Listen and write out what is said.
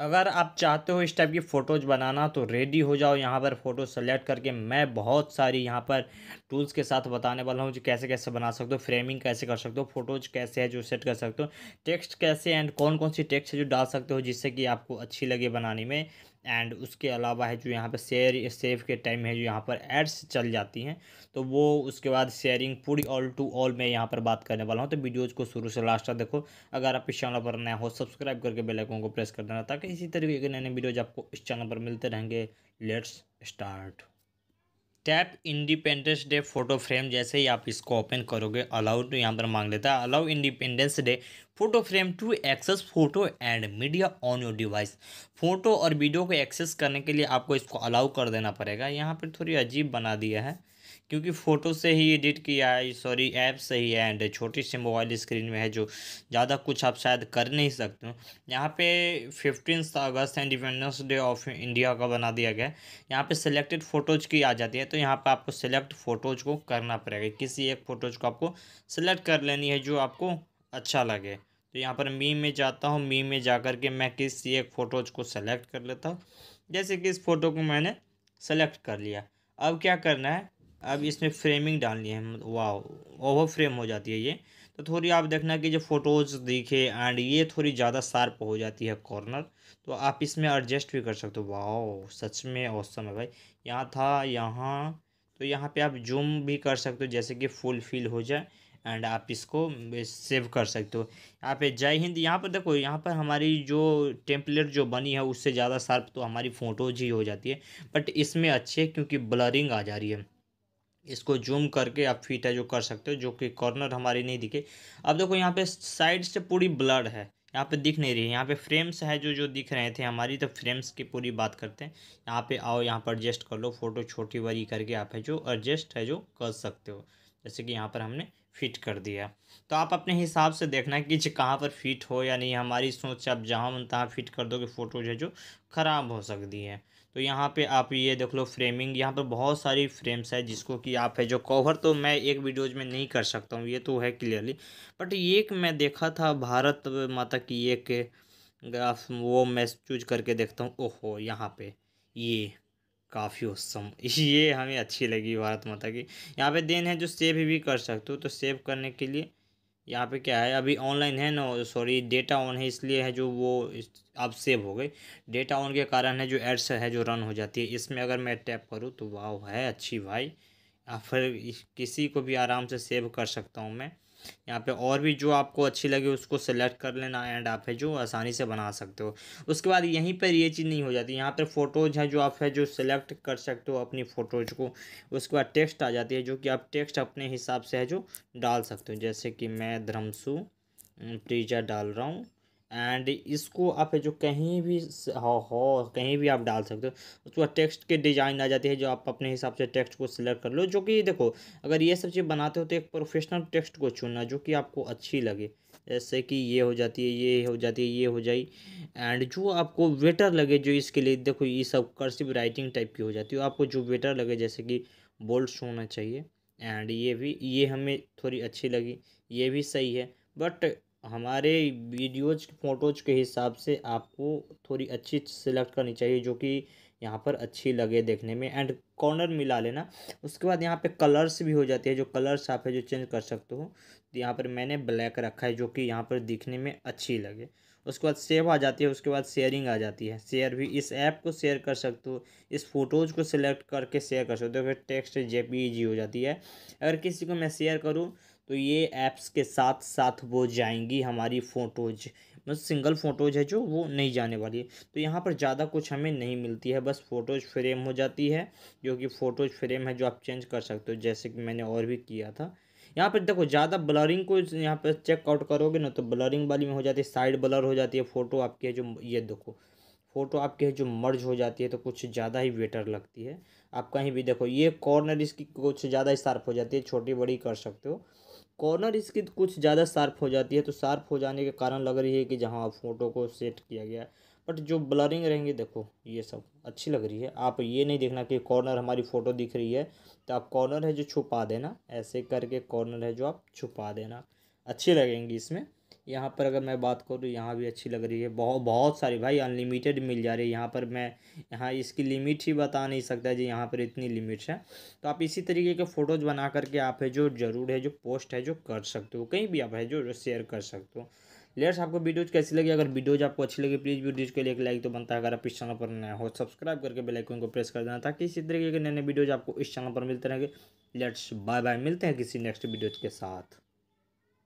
अगर आप चाहते हो इस टाइप की फ़ोटोज़ बनाना तो रेडी हो जाओ। यहाँ पर फ़ोटो सेलेक्ट करके मैं बहुत सारी यहाँ पर टूल्स के साथ बताने वाला हूँ, जो कैसे कैसे बना सकते हो फ्रेमिंग कैसे कर सकते हो फ़ोटोज़ कैसे है, जो सेट कर सकते हो टेक्स्ट कैसे एंड कौन कौन सी टेक्स्ट है जो डाल सकते हो, जिससे कि आपको अच्छी लगे बनाने में। एंड उसके अलावा है जो यहाँ पर शेयर सेव के टाइम है जो यहाँ पर एड्स चल जाती हैं तो वो उसके बाद शेयरिंग पूरी ऑल टू ऑल मैं यहाँ पर बात करने वाला हूँ। तो वीडियोज़ को शुरू से लास्ट तक देखो। अगर आप इस चैनल पर नया हो सब्सक्राइब करके बेल आइकन को प्रेस कर देना, ताकि इसी तरीके के नए नए वीडियोज़ आपको इस चैनल पर मिलते रहेंगे। Let's start tap independence day photo frame जैसे ही आप इसको ओपन करोगे, अलाउ तो यहाँ पर मांग लेता है, allow independence day photo frame to access photo and media on your device. Photo और वीडियो को एक्सेस करने के लिए आपको इसको अलाउ कर देना पड़ेगा। यहाँ पर थोड़ी अजीब बना दिया है। क्योंकि फ़ोटो से ही एडिट किया है, सॉरी, ऐप से ही एंड छोटी सी मोबाइल स्क्रीन में है जो ज़्यादा कुछ आप शायद कर नहीं सकते हो। यहाँ पे fifteen August independence day of India का बना दिया गया है। यहाँ पे सिलेक्टेड फ़ोटोज़ की आ जाती है तो यहाँ पे आपको सिलेक्ट फ़ोटोज़ को करना पड़ेगा। किसी एक फ़ोटोज़ को आपको सिलेक्ट कर लेनी है जो आपको अच्छा लगे। तो यहाँ पर मी में जाता हूँ मी में जा कर के मैं किसी एक फ़ोटोज़ को सेलेक्ट कर लेता हूँ। जैसे कि इस फ़ोटो को मैंने सेलेक्ट कर लिया। अब क्या करना है? अब इसमें फ्रेमिंग डालनी है वाह ओवर फ्रेम हो जाती है ये। तो थोड़ी आप देखना कि जो फ़ोटोज़ दिखे एंड ये थोड़ी ज़्यादा शार्प हो जाती है कॉर्नर तो आप इसमें एडजस्ट भी कर सकते हो। वाह सच में औसम है भाई। यहाँ था, यहाँ तो यहाँ पे आप जूम भी कर सकते हो, जैसे कि फुल फिल हो जाए एंड आप इसको सेव कर सकते हो। यहाँ पे जय हिंद, यहाँ पर देखो, यहाँ पर हमारी जो टेम्पलेट जो बनी है, उससे ज़्यादा शार्प तो हमारी फ़ोटोज ही हो जाती है बट इसमें अच्छे क्योंकि ब्लरिंग आ जा रही है। इसको जूम करके आप फिट है, जो कर सकते हो, जो कि कॉर्नर हमारी नहीं दिखे। अब देखो, यहाँ पे साइड से पूरी ब्लड है, यहाँ पे दिख नहीं रही है। यहाँ पे फ्रेम्स है, जो जो दिख रहे थे हमारी तो फ्रेम्स की पूरी बात करते हैं। यहाँ पे आओ, यहाँ पर एडजस्ट कर लो फ़ोटो छोटी बड़ी करके आप है, जो एडजस्ट है, जो कर सकते हो। जैसे कि यहाँ पर हमने फिट कर दिया। तो आप अपने हिसाब से देखना कि कहाँ पर फिट हो या नहीं। हमारी सोच से आप जहाँ मन तहाँ फिट कर दोगे फ़ोटो जो है, जो ख़राब हो सकती है। तो यहाँ पे आप ये देख लो फ्रेमिंग यहाँ पर बहुत सारी फ्रेम्स है जिसको कि आप है जो कवर तो मैं एक वीडियोज़ में नहीं कर सकता हूँ, ये तो है क्लियरली बट एक मैं देखा था भारत माता की एक ग्राफ वो मैं चूज़ करके देखता हूँ, ओहो, यहाँ पे ये काफ़ी उत्सम ये हमें अच्छी लगी भारत माता की. यहाँ पे देन है जो सेव भी कर सकते हो तो सेव करने के लिए यहाँ पे क्या है, अभी ऑनलाइन है ना सॉरी डेटा ऑन है, इसलिए है जो वो अब सेव हो गई। डेटा ऑन के कारण है जो एड्स है, जो रन हो जाती है। इसमें अगर मैं टैप करूँ तो वाह है अच्छी भाई। या फिर किसी को भी आराम से सेव कर सकता हूँ मैं। यहाँ पे और भी जो आपको अच्छी लगे उसको सेलेक्ट कर लेना एंड आप है जो आसानी से बना सकते हो। उसके बाद यहीं पर ये चीज़ नहीं हो जाती। यहाँ पर फ़ोटोज़ हैं जो आप है जो सेलेक्ट कर सकते हो अपनी फ़ोटोज़ को। उसके बाद टेक्स्ट आ जाती है जो कि आप टेक्स्ट अपने हिसाब से है जो डाल सकते हो। जैसे कि मैं धर्मसु प्रीजा डाल रहा हूँ। एंड इसको आप जो कहीं भी हो हो, कहीं भी आप डाल सकते हो, उसके बाद टेक्स्ट के डिज़ाइन आ जाती है जो आप अपने हिसाब से टेक्स्ट को सिलेक्ट कर लो, जो कि देखो, अगर ये सब चीज़ बनाते हो तो एक प्रोफेशनल टेक्स्ट को चुनना, जो कि आपको अच्छी लगे। जैसे कि ये हो जाती है, ये हो जाती है, ये हो जाए एंड जो आपको वेटर लगे जो इसके लिए, देखो, ये सब कर्सिव राइटिंग टाइप की हो जाती है, आपको जो वेटर लगे, जैसे कि बोल्ड होना चाहिए। एंड ये भी, ये हमें थोड़ी अच्छी लगी, ये भी सही है। बट हमारे वीडियोज़, फ़ोटोज़ के हिसाब से आपको थोड़ी अच्छी सिलेक्ट करनी चाहिए, जो कि यहाँ पर अच्छी लगे देखने में। एंड कॉर्नर मिला लेना। उसके बाद यहाँ पे कलर्स भी हो जाते हैं, जो कलर्स आप है जो चेंज कर सकते हो। तो यहाँ पर मैंने ब्लैक रखा है, जो कि यहाँ पर दिखने में अच्छी लगे। उसके बाद सेव आ जाती है, उसके बाद शेयरिंग आ जाती है। शेयर भी इस ऐप को शेयर कर सकते हो, इस फ़ोटोज़ को सिलेक्ट करके शेयर कर सकते हो। फिर टेक्स्ट जे हो जाती है, अगर किसी को मैं शेयर करूँ तो ये ऐप्स के साथ साथ वो जाएँगी हमारी फ़ोटोज़ मतलब सिंगल फ़ोटोज़ है जो, वो नहीं जाने वाली है। तो यहाँ पर ज़्यादा कुछ हमें नहीं मिलती है। बस फ़ोटोज़ फ्रेम हो जाती है, जो कि फ़ोटोज़ फ्रेम है जो आप चेंज कर सकते हो, जैसे कि मैंने और भी किया था। यहाँ पर देखो, ज़्यादा ब्लरिंग को यहाँ पर चेकआउट करोगे ना तो ब्लरिंग वाली में हो जाती है साइड ब्लर हो जाती है फ़ोटो आपकी है जो, ये देखो। फ़ोटो आपके जो मर्ज हो जाती है तो कुछ ज़्यादा ही बेटर लगती है। आप कहीं भी देखो, ये कॉर्नर इसकी कुछ ज़्यादा ही शार्प हो जाती है छोटी बड़ी कर सकते हो। कॉर्नर इसकी कुछ ज़्यादा शार्प हो जाती है तो शार्प हो जाने के कारण लग रही है कि जहाँ फ़ोटो को सेट किया गया बट जो ब्लरिंग रहेंगे, देखो, ये सब अच्छी लग रही है। आप ये नहीं देखना कि कॉर्नर हमारी फ़ोटो दिख रही है तो आप कॉर्नर है जो छुपा देना, ऐसे करके कॉर्नर है जो आप छुपा देना। अच्छी लगेंगी इसमें। यहाँ पर अगर मैं बात करूँ, यहाँ भी अच्छी लग रही है। बहुत बहुत सारी भाई अनलिमिटेड मिल जा रही है। यहाँ पर मैं, यहाँ इसकी लिमिट ही बता नहीं सकता जी, यहाँ पर इतनी लिमिट्स है। तो आप इसी तरीके के फ़ोटोज़ बना करके आप है जो ज़रूर है, जो पोस्ट है, जो कर सकते हो। कहीं भी आप है जो शेयर कर सकते हो। लेट्स आपको वीडियोज़ कैसी लगी? अगर वीडियोज़ आपको अच्छी लगी प्लीज़ वीडियोज़ के लिए एक लाइक तो बनता है। अगर आप इस चैनल पर नया हो सब्सक्राइब करके बेल आइकन को प्रेस कर देना ताकि इसी तरीके के नए नए वीडियोज़ आपको इस चैनल पर मिलते रहेंगे। लेट्स बाय बाय मिलते हैं किसी नेक्स्ट वीडियोज़ के साथ।